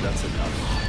That's enough.